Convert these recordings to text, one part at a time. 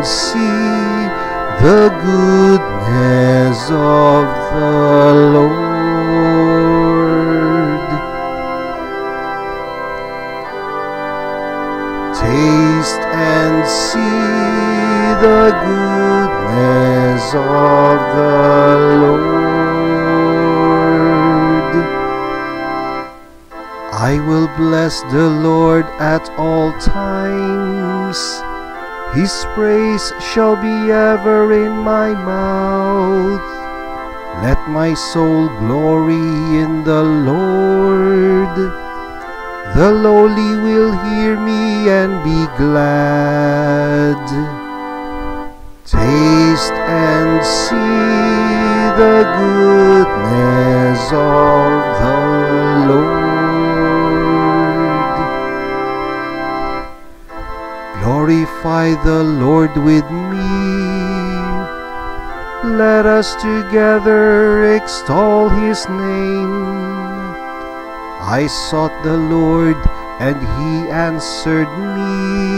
and see the goodness of the Lord. Taste and see the goodness of the Lord. I will bless the Lord at all times his praise shall be ever in my mouth. Let my soul glory in the Lord. The lowly will hear me and be glad. Taste and see the goodness of Glorify the Lord with me. Let us together extol his name. I sought the Lord, and he answered me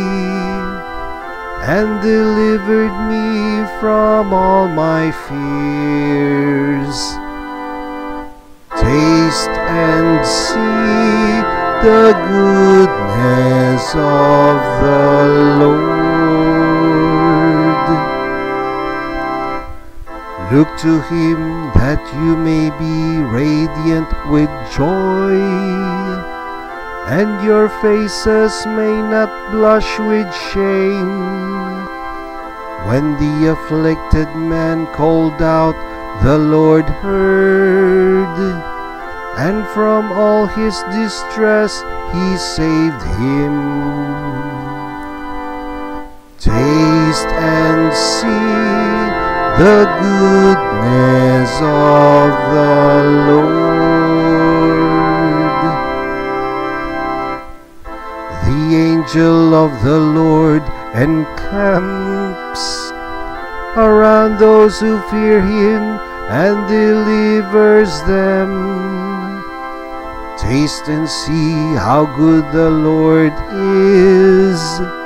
and delivered me from all my fears. Taste and see the goodness of the Look to him that you may be radiant with joy, and your faces may not blush with shame. When the afflicted man called out, the Lord heard, and from all his distress he saved him. Taste and see the goodness of the Lord. The angel of the Lord encamps around those who fear him and delivers them. Taste and see how good the Lord is.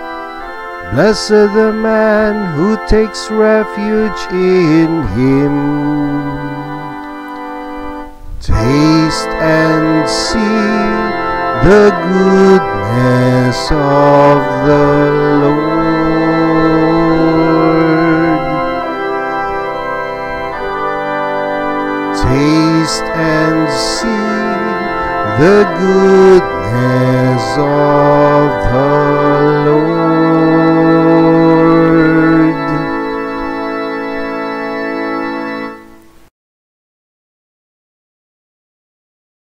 Blessed the man who takes refuge in him. Taste and see the goodness of the Lord. Taste and see the goodness of